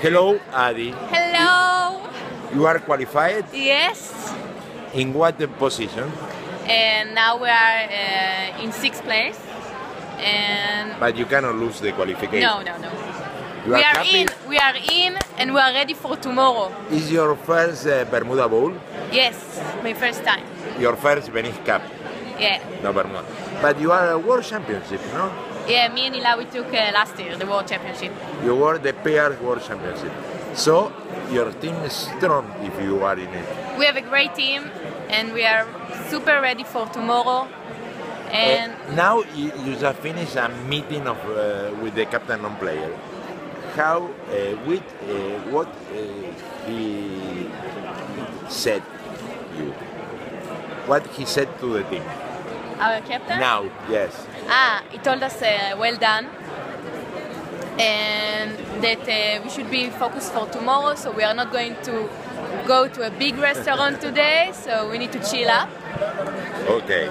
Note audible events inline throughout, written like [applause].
Hello, Adi. Hello. You are qualified Yes. in what position? And now we are uh, in sixth place. And But you cannot lose the qualification. no, no, no. You we are are in. We are in, and we are ready for tomorrow. Is your first uh, Bermuda Bowl? Yes, my first time. Your first Venice Cup? Yeah, No, Bermuda. But you are a World Championship, no? Yeah. Me and Ila we took uh, last year the World Championship. You were the PR World Championship. So your team is strong if you are in it. We have a great team, and we are super ready for tomorrow. And Uh, now you, you just finished a meeting of uh, with the captain and player. How, uh, with uh, what uh, he said you? What he said to the team? Our captain. Now, yes. Ah, he told us uh, well done, and that uh, we should be focused for tomorrow. So we are not going to go to a big restaurant today. So we need to chill up. Okay.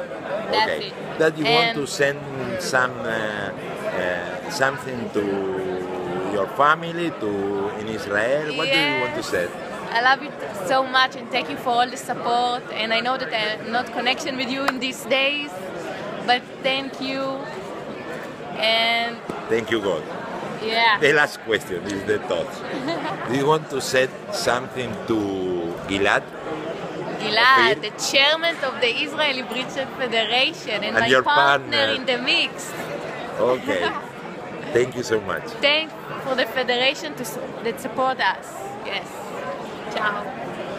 That's okay. it. That you want to send some uh, uh, something to your family, to in Israel. What do you want to say? I love you so much and thank you for all the support. And I know that I'm not connection with you in these days, but thank you. And Thank you, God. yeah, The last question is the thought. Do you want to say something to Gilad? Gilad, the chairman of the Israeli Bridge Federation, and, And my partner, partner. in the mix. Okay. [laughs] Thank you so much. Thank for the federation to, that support us. Yes. Ciao.